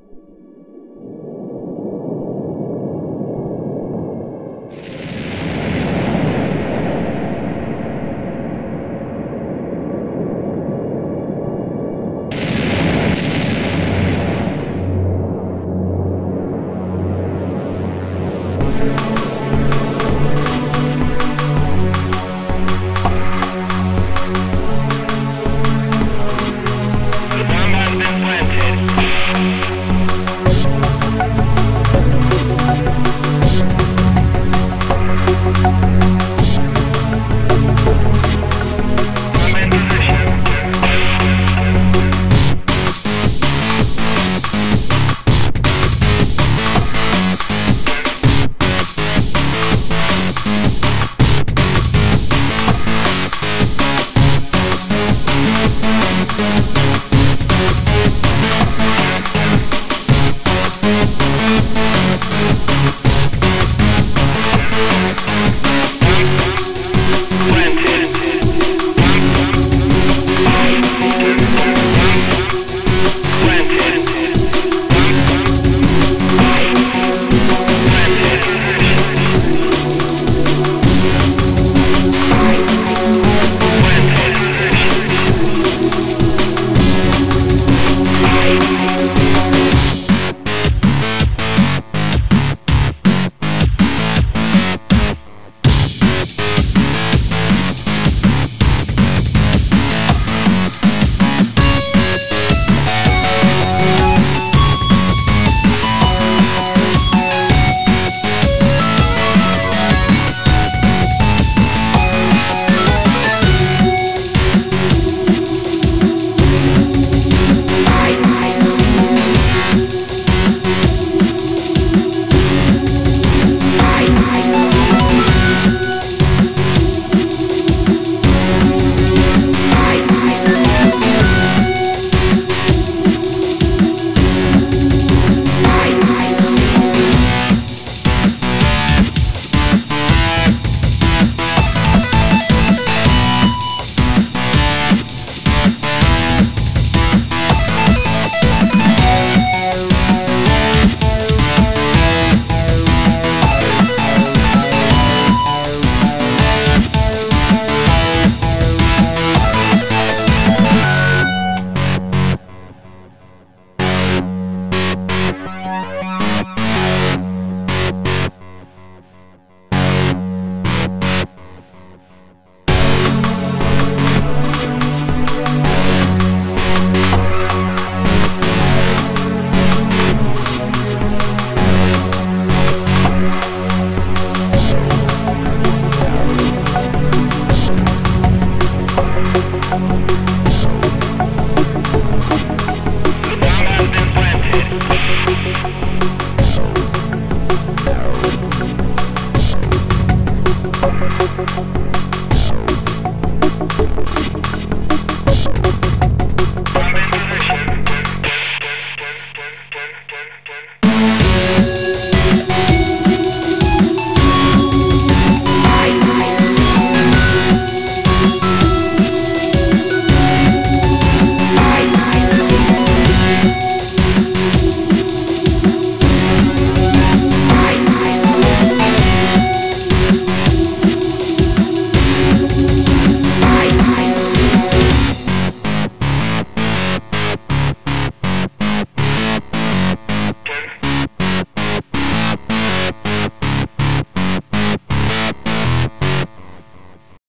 you